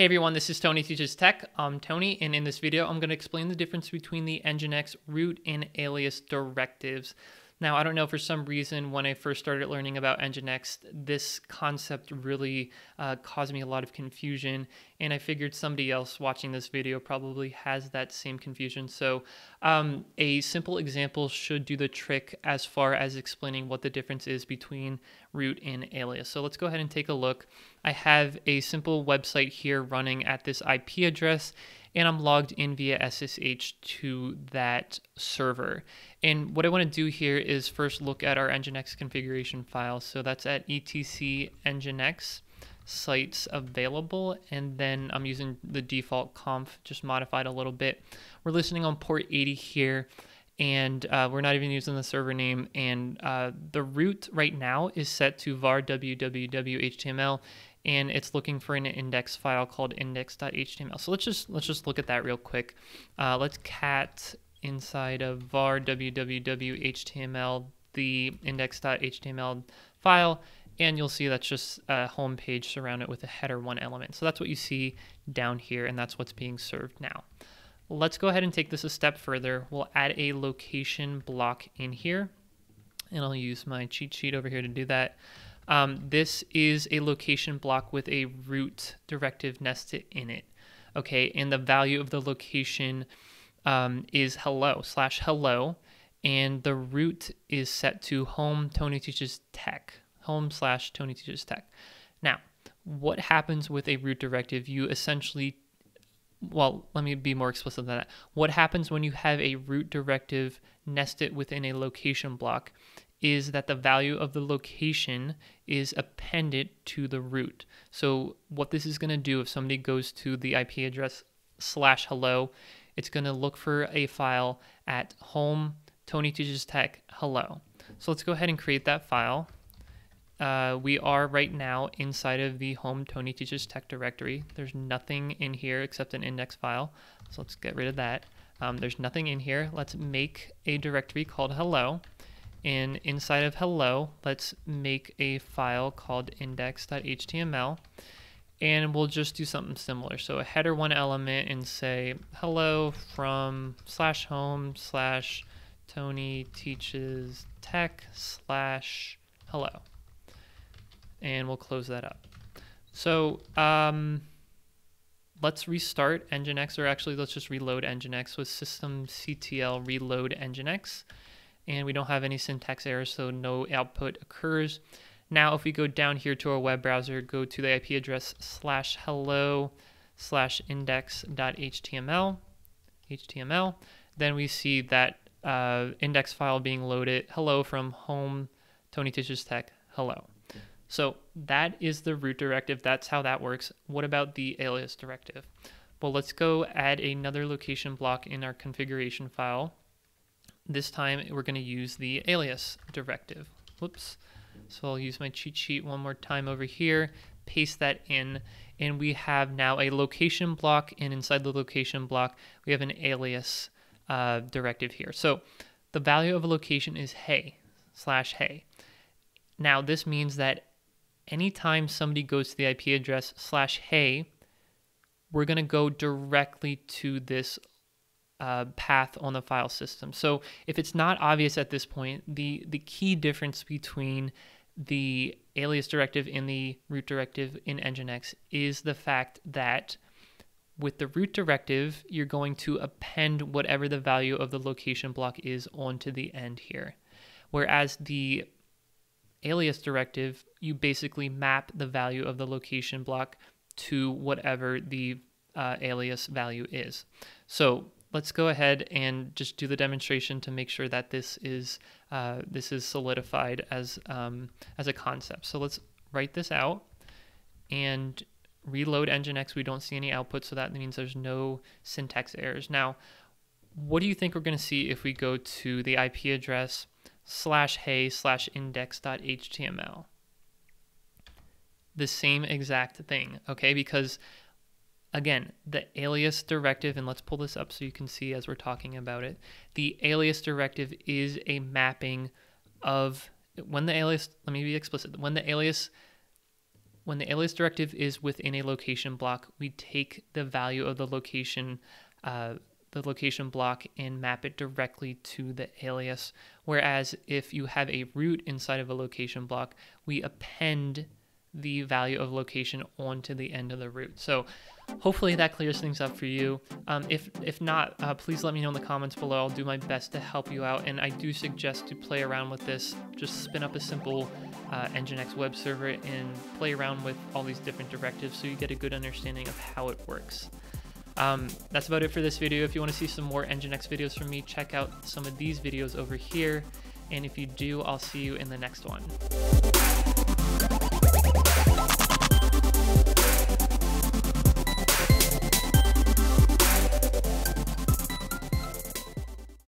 Hey everyone, this is Tony Teaches Tech. I'm Tony, and in this video, I'm going to explain the difference between the Nginx root and alias directives. Now, I don't know, for some reason, when I first started learning about Nginx, this concept really uh, caused me a lot of confusion, and I figured somebody else watching this video probably has that same confusion. So um, a simple example should do the trick as far as explaining what the difference is between root and alias. So let's go ahead and take a look. I have a simple website here running at this IP address, and I'm logged in via SSH to that server. And what I want to do here is first look at our Nginx configuration file. So that's at etc nginx sites available and then I'm using the default conf just modified a little bit. We're listening on port 80 here and uh, we're not even using the server name and uh, the root right now is set to var www.html and it's looking for an index file called index.html. So let's just let's just look at that real quick. Uh, let's cat inside of var www.html the index.html file and you'll see that's just a home page surrounded with a header one element. So that's what you see down here and that's what's being served now. Let's go ahead and take this a step further. We'll add a location block in here and I'll use my cheat sheet over here to do that. Um, this is a location block with a root directive nested in it. Okay, and the value of the location um, is hello slash hello, and the root is set to home Tony teaches tech, home slash Tony teaches tech. Now, what happens with a root directive? You essentially well, let me be more explicit than that. What happens when you have a root directive nested within a location block is that the value of the location is appended to the root. So what this is going to do if somebody goes to the IP address slash hello, it's going to look for a file at home Tony Teaches Tech hello. So let's go ahead and create that file. Uh, we are right now inside of the home Tony Teaches Tech directory. There's nothing in here except an index file. So let's get rid of that. Um, there's nothing in here. Let's make a directory called hello. And inside of hello, let's make a file called index.html. And we'll just do something similar. So a header one element and say hello from slash home slash Tony teaches tech slash hello. And we'll close that up. So um, let's restart Nginx, or actually let's just reload Nginx with systemctl reload Nginx and we don't have any syntax errors, so no output occurs. Now, if we go down here to our web browser, go to the IP address slash hello slash index.html, HTML, then we see that uh, index file being loaded, hello from home, Tony Teaches Tech, hello. So that is the root directive. That's how that works. What about the alias directive? Well, let's go add another location block in our configuration file. This time we're going to use the alias directive. Whoops. So I'll use my cheat sheet one more time over here, paste that in, and we have now a location block, and inside the location block, we have an alias uh, directive here. So the value of a location is hey slash hey. Now this means that anytime somebody goes to the IP address slash hey, we're going to go directly to this uh, path on the file system. So if it's not obvious at this point, the, the key difference between the alias directive and the root directive in Nginx is the fact that with the root directive, you're going to append whatever the value of the location block is onto the end here. Whereas the alias directive, you basically map the value of the location block to whatever the uh, alias value is. So let's go ahead and just do the demonstration to make sure that this is uh, this is solidified as um, as a concept. So let's write this out and reload Nginx. We don't see any output, so that means there's no syntax errors. Now, what do you think we're going to see if we go to the IP address slash hey slash index.html? The same exact thing, okay? Because Again, the alias directive, and let's pull this up so you can see as we're talking about it. The alias directive is a mapping of when the alias, let me be explicit, when the alias when the alias directive is within a location block, we take the value of the location, uh, the location block, and map it directly to the alias. Whereas if you have a root inside of a location block, we append the value of location onto the end of the root. So hopefully that clears things up for you. Um, if if not, uh, please let me know in the comments below. I'll do my best to help you out, and I do suggest to play around with this. Just spin up a simple uh, Nginx web server and play around with all these different directives so you get a good understanding of how it works. Um, that's about it for this video. If you want to see some more Nginx videos from me, check out some of these videos over here. And if you do, I'll see you in the next one.